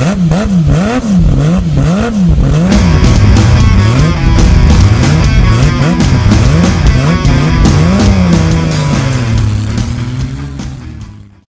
bam bam bam